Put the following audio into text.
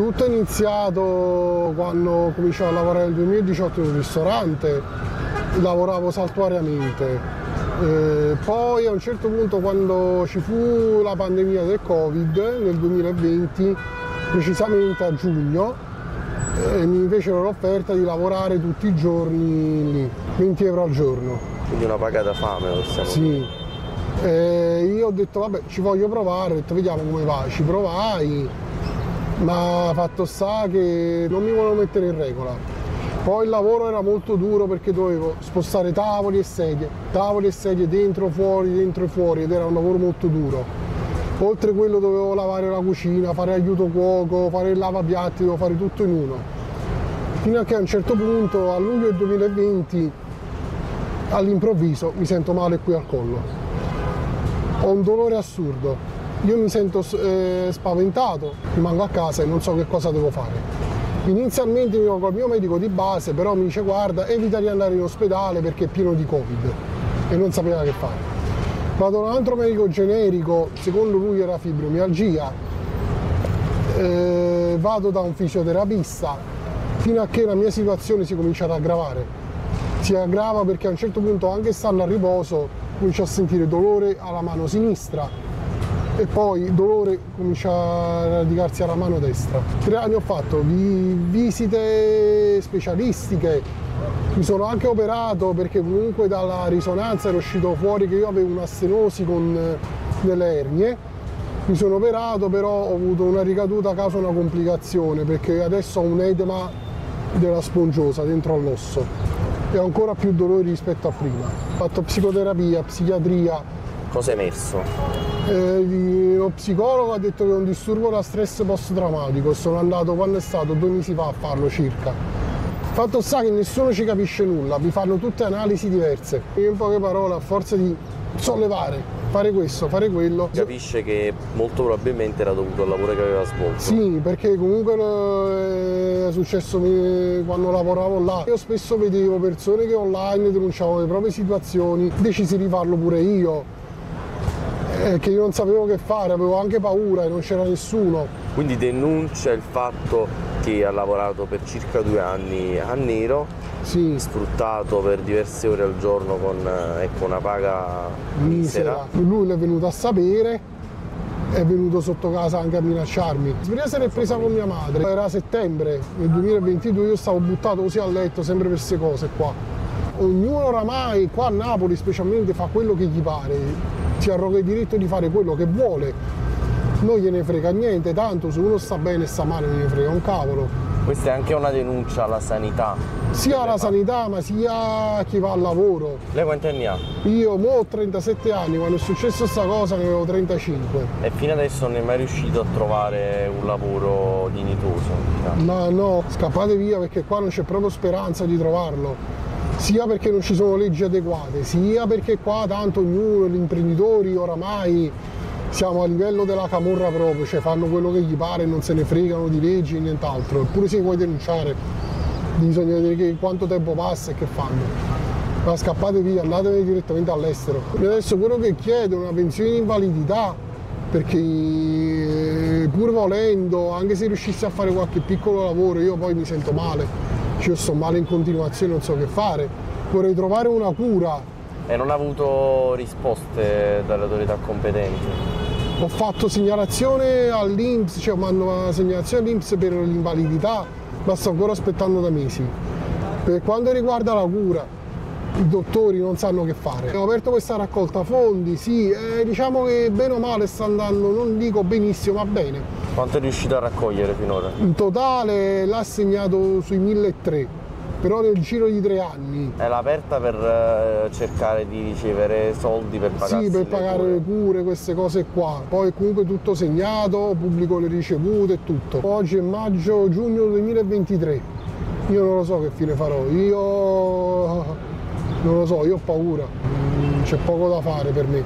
Tutto è iniziato quando ho cominciato a lavorare nel 2018 in un ristorante, lavoravo saltuariamente. Eh, poi a un certo punto quando ci fu la pandemia del Covid nel 2020, precisamente a giugno, eh, mi fecero l'offerta di lavorare tutti i giorni lì, 20 euro al giorno. Quindi una paga da fame, possiamo Sì. Eh, io ho detto vabbè ci voglio provare, ho detto vediamo come va, ci provai, ma fatto sta che non mi volevo mettere in regola. Poi il lavoro era molto duro perché dovevo spostare tavoli e sedie, tavoli e sedie dentro, fuori, dentro e fuori ed era un lavoro molto duro. Oltre a quello dovevo lavare la cucina, fare aiuto cuoco, fare il lavapiatti, dovevo fare tutto in uno. Fino a che a un certo punto, a luglio del 2020, all'improvviso mi sento male qui al collo. Ho un dolore assurdo. Io mi sento eh, spaventato, rimango a casa e non so che cosa devo fare. Inizialmente mi col mio medico di base, però mi dice guarda evita di andare in ospedale perché è pieno di covid e non sapeva che fare. Vado da un altro medico generico, secondo lui era fibromialgia, eh, vado da un fisioterapista fino a che la mia situazione si comincia ad aggravare. Si aggrava perché a un certo punto anche stando a riposo comincio a sentire dolore alla mano sinistra e poi il dolore comincia a radicarsi alla mano destra. Tre anni ho fatto di visite specialistiche, mi sono anche operato perché comunque dalla risonanza era uscito fuori che io avevo una stenosi con delle ernie. Mi sono operato però ho avuto una ricaduta a causa una complicazione perché adesso ho un edema della spongiosa dentro all'osso e ho ancora più dolori rispetto a prima. Ho fatto psicoterapia, psichiatria, Cosa è emerso? eh, lo psicologo ha detto che è un disturbo da stress post-traumatico. Sono andato quando è stato due mesi fa a farlo circa. Fatto sta che nessuno ci capisce nulla, vi fanno tutte analisi diverse. Io in poche parole, a forza di sollevare, fare questo, fare quello. Capisce che molto probabilmente era dovuto al lavoro che aveva svolto. Sì, perché comunque eh, è successo quando lavoravo là. Io spesso vedevo persone che online denunciavano le proprie situazioni, decisi di farlo pure io. Eh, Che io non sapevo che fare, avevo anche paura e non c'era nessuno. Quindi denuncia il fatto che ha lavorato per circa due anni a nero, Sì, sfruttato per diverse ore al giorno con eh, ecco, una paga misera. misera. Lui l'è venuto a sapere, è venuto sotto casa anche a minacciarmi. Se n'è presa con mia madre, era settembre del 2022, io stavo buttato così a letto sempre per queste cose qua. Ognuno oramai qua a Napoli specialmente fa quello che gli pare, si arroga il diritto di fare quello che vuole, non gliene frega niente, tanto se uno sta bene e sta male non gliene frega un cavolo. Questa è anche una denuncia alla sanità. Sia alla sanità ma sia a chi va al lavoro. Lei quanti anni ha? Io mo ho 37 anni, quando è successa questa cosa ne avevo 35. E fino adesso non è mai riuscito a trovare un lavoro dignitoso. diciamo. Ma no, scappate via perché qua non c'è proprio speranza di trovarlo. Sia perché non ci sono leggi adeguate, sia perché qua tanto ognuno, gli imprenditori oramai siamo a livello della camorra proprio, cioè fanno quello che gli pare, non se ne fregano di leggi e nient'altro. Eppure se vuoi denunciare bisogna vedere quanto tempo passa e che fanno. Ma scappate via, andatevene direttamente all'estero. Io adesso quello che chiedo è una pensione di invalidità perché eh, pur volendo, anche se riuscissi a fare qualche piccolo lavoro, io poi mi sento male, io sto male in continuazione, non so che fare. Vorrei trovare una cura. E non ha avuto risposte dalle autorità competenti. Ho fatto segnalazione all'Inps, cioè mando una segnalazione all'Inps per l'invalidità, ma sto ancora aspettando da mesi. Per quanto riguarda la cura, i dottori non sanno che fare. Abbiamo aperto questa raccolta fondi, sì, eh, diciamo che bene o male sta andando, non dico benissimo, ma bene. Quanto è riuscito a raccogliere finora? In totale l'ha assegnato sui 1.300, però nel giro di tre anni. È l'aperta per eh, cercare di ricevere soldi per pagare Sì, per pagare le cure, queste cose qua. Poi comunque tutto segnato, pubblico le ricevute e tutto. Oggi è maggio-giugno 2023. Io non lo so che fine farò. Io non lo so, io ho paura. Mm, C'è poco da fare per me.